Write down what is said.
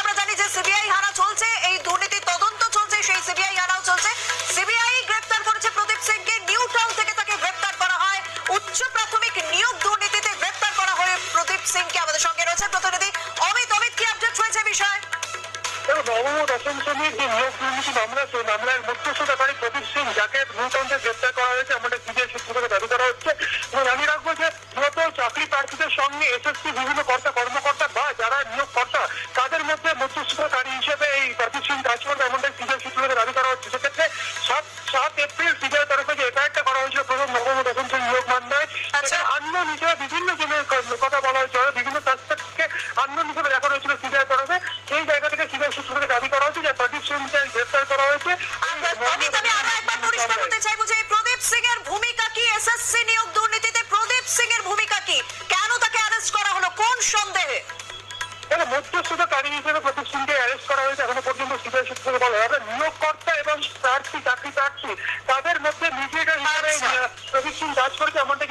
আমরা জানি যে সিবিআই এসএসসি বিভিন্ন কর্তা কর্মকর্তা বা যারা নিয়োগকর্তা তাদের মধ্যে মধ্যস্থতাকারী হিসেবে এই প্রদীপ সিং কাজ করবে এমনটাই সিবিআই সূত্র দাবি করা হচ্ছে। সেক্ষেত্রে সাত সাত এপ্রিল সিবিআই তরফে যে এফআইআরটা করা হয়েছিল। প্রথম নবম ও দশম শ্রেণির নিয়োগ মামলায় আচ্ছা। আন্দোলন হিসেবে বিভিন্ন জনের কথা বলা হয়েছে বিভিন্ন সাসপেক্টকে আন্দোলন হিসেবে দেখা হয়েছিল সিবিআই তরফে। সেই জায়গা থেকে সিবিআই সূত্র দাবি করা হচ্ছে যে প্রদীপ সিংকে গ্রেপ্তার করা হয়েছে। চাইব যে প্রদীপ সিং এর ভূমিকা কি? এসএসসি নিয়োগ দুর্নীতিতে প্রদীপ সিং এর ভূমিকা কি? নির্মম সন্দেহে। মধ্যস্থতাকারী হিসেবে প্রতীক সিংকে অ্যারেস্ট করা হয়েছে? এখনও পর্যন্ত সিবিআই সূত্রে বলা হবে নিয়োগকর্তা এবং প্রার্থী চাকরি প্রার্থী তাদের মধ্যে নিজেদের প্রতীক সিং কাজ করেছে এমনটা